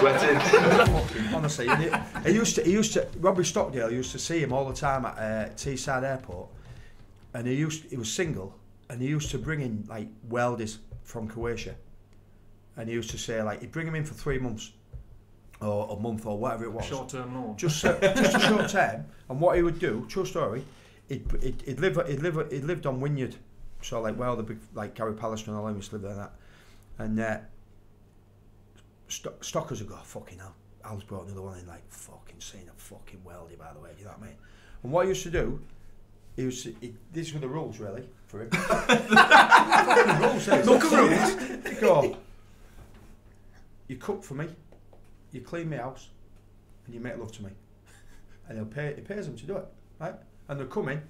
sweating. Honestly, he, he used to. He used to. Robbie Stockdale used to see him all the time at uh, Teesside Airport, and he used. He was single, and he used to bring in like welders from Croatia, and he used to say like he'd bring him in for three months, or a month or whatever it was. Short-term loan. Just uh, just a short term, and what he would do, true story, he'd, he'd, he'd live he'd live he'd lived on Wynyard, so like well the big like Gary Pallister and all them used to live there and that, and uh, St- Stockers would go fucking hell. Al's brought another one in like fucking seeing a fucking weldy by the way, you know what I mean? And what he used to do, he was he, these were the rules really for him. fucking rules, eh? Look at rules. Go, you cook for me, you clean my house, and you make love to me. And he'll pay he pays them to do it, right? And they'll come in,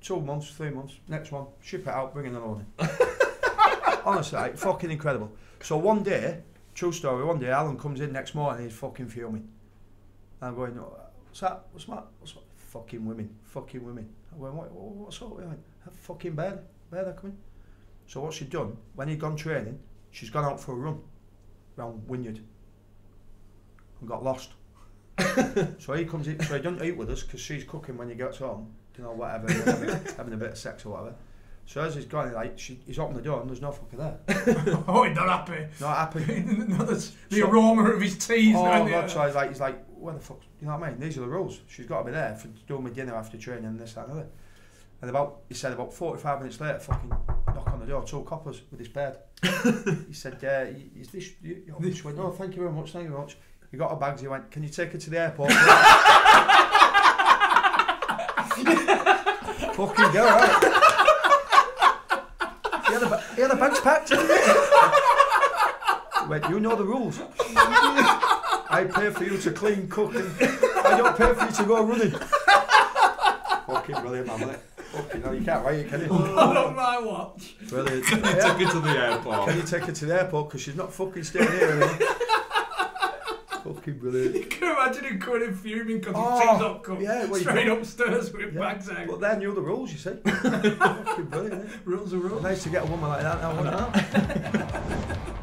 two months, three months, next one, ship it out, bring in another one. Honestly, like, fucking incredible. So one day, true story, one day Alen comes in next morning, he's fucking fuming. I'm going, "Oh, what's that? What's that? What's that? Fucking women, fucking women. I went, what, what, what's up? Went, fucking bear, bear they're coming. So what she'd done, when he'd gone training, she's gone out for a run round Wynyard and got lost. so he comes in, so he doesn't eat with us because she's cooking when he gets home, you know, whatever, having, having a bit of sex or whatever. So as he's gone, like, she, he's opened the door and there's no fucker there. oh, he's not happy. Not happy. no, the So- aroma of his teas. Oh, down God, so he's like, he's like, where the fuck, you know what I mean? These are the rules. She's got to be there for doing my dinner after training and this, that, and the other. And about, he said about 45 minutes later, fucking knock on the door, two coppers with his bed. he said, uh, y- is this, you, you this went, no, thank you very much, thank you very much. He got her bags, he went, can you take her to the airport? fucking go, right? He a, ba- he had bags packed. He went, you know the rules. I pay for you to clean, cook, and I don't pay for you to go running. Fucking brilliant, man. Mate. Fucking hell, you can't write it, can you? on my watch. Brilliant. Can you Yeah. take it to the airport? Can you take her to the airport because she's not fucking staying here? You know? Fucking brilliant. You can imagine him coming in fuming because Oh, team's not come yeah, well, straight upstairs with Yeah. bags out. But they knew the rules, you see. fucking brilliant. Rules are rules. Nice to get a woman like that. Now, wouldn't it?